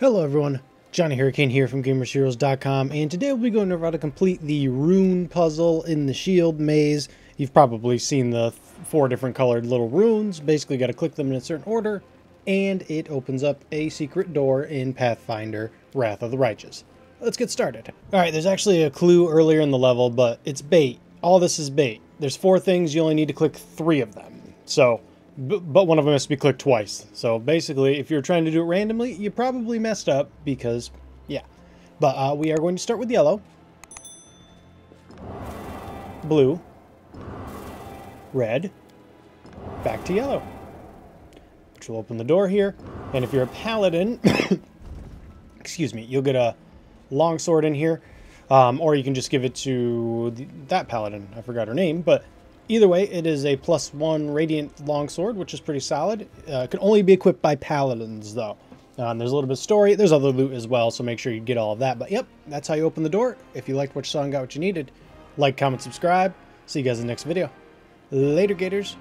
Hello everyone, Johnny Hurricane here from GamersHeroes.com and today we'll be going over how to complete the rune puzzle in the shield maze. You've probably seen the four different colored little runes, basically got to click them in a certain order and it opens up a secret door in Pathfinder Wrath of the Righteous. Let's get started. Alright, there's actually a clue earlier in the level, but it's bait. All this is bait. There's four things, you only need to click three of them. So but one of them has to be clicked twice. So basically, if you're trying to do it randomly, you probably messed up because, yeah. But uh, we are going to start with yellow, blue, red, back to yellow, which will open the door here. And if you're a paladin, excuse me, you'll get a longsword in here, um, or you can just give it to the, that paladin. I forgot her name, but Either way, it is a plus one Radiant Longsword, which is pretty solid. Uh, can only be equipped by Paladins, though. Um, there's a little bit of story. There's other loot as well, so make sure you get all of that. But yep, that's how you open the door. If you liked what you saw and got what you needed, like, comment, subscribe. See you guys in the next video. Later, Gators.